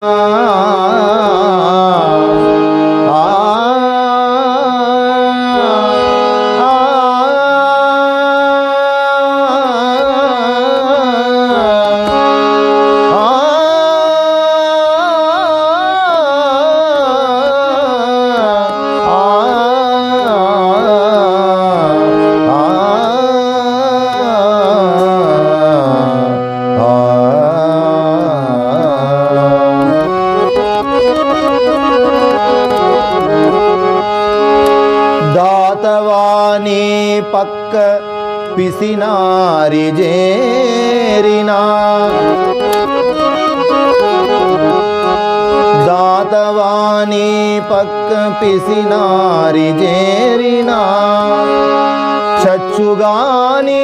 Uh... చేసినారి చేరినా దాతవాణి పక్క పిసినారి చేరినా చచ్చుగాని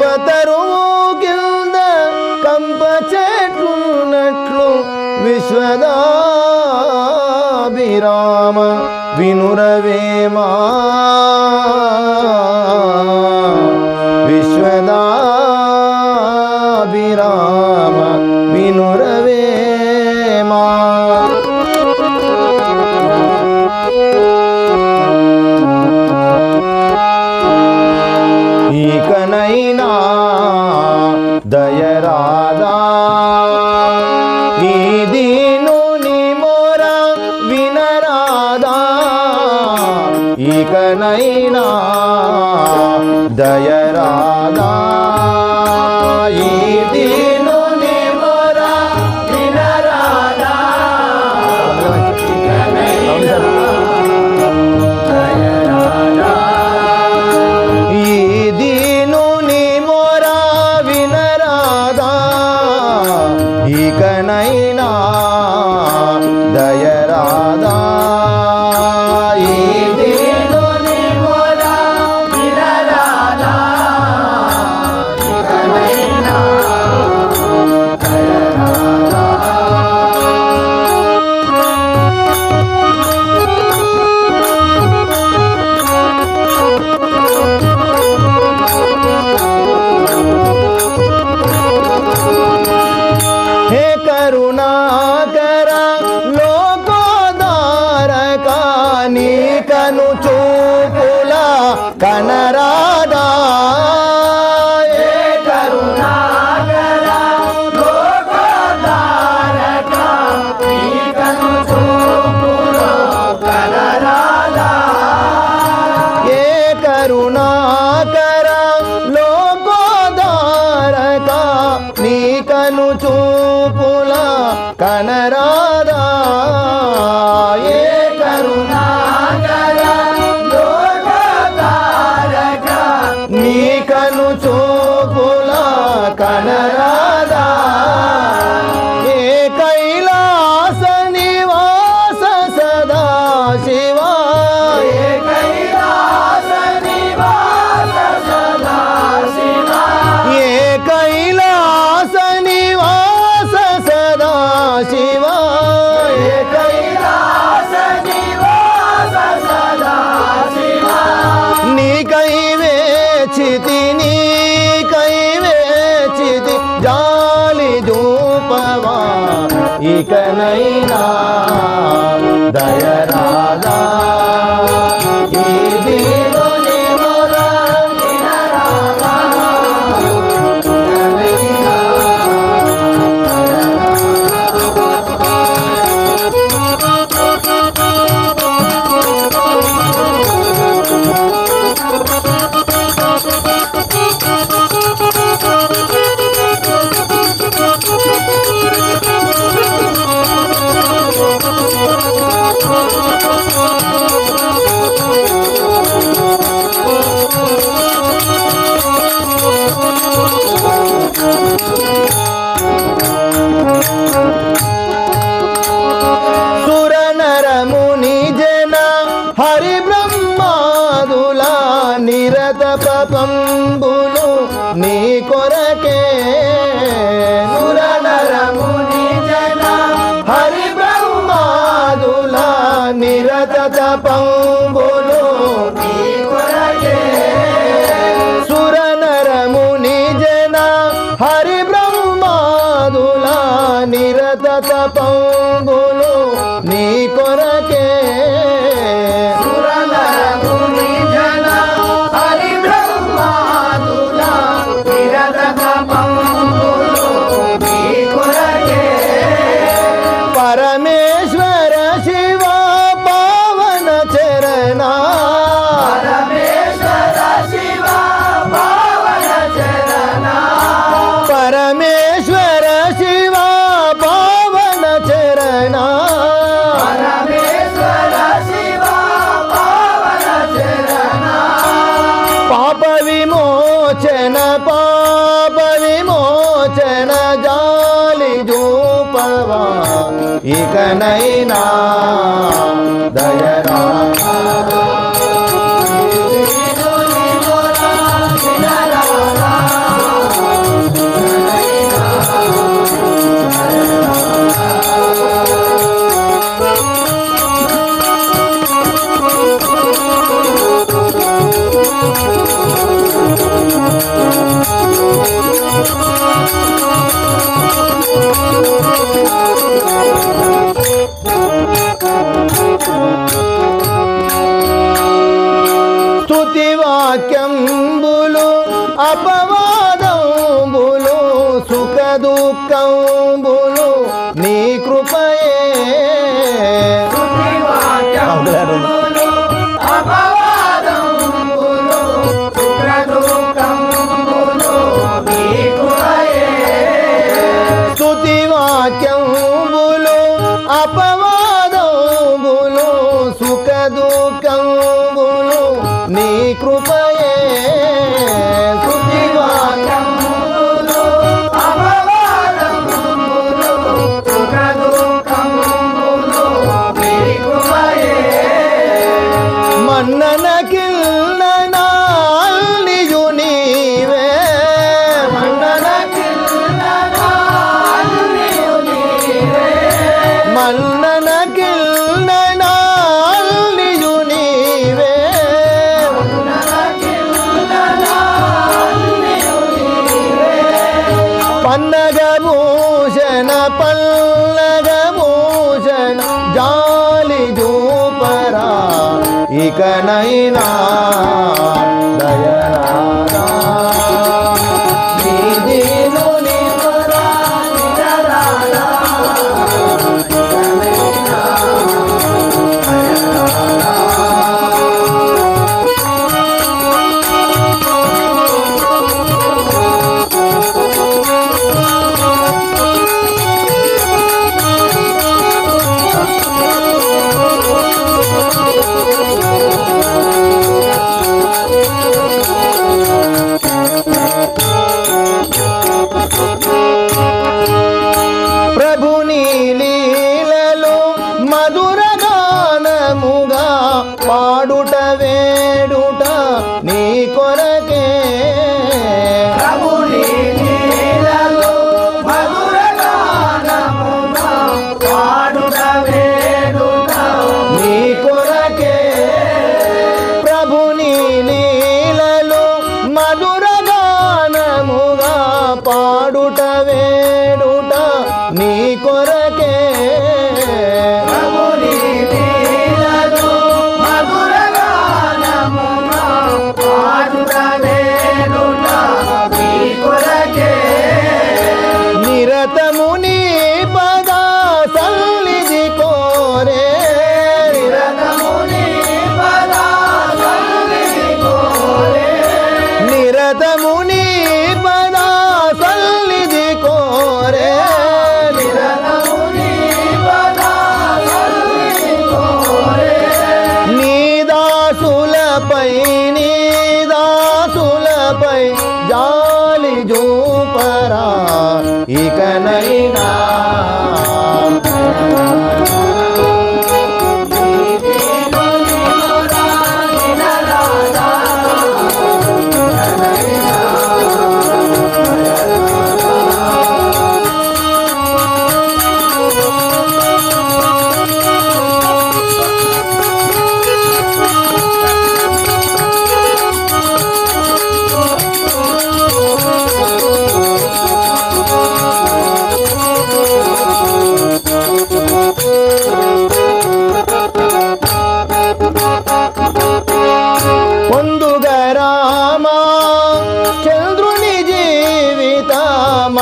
కల్పతరువు కింద కంప చెట్లున్నట్లు విశ్వదాభిరామ వినురవేమా విశ్వదా దయరాజా నీదిను నిమోరా వినరాదా ఇకనైనా దయ ঠিকানাই না निरततपं बोल। ఇకనైనా దుఃఖంబులు నీ కృపా ঠিকানাই না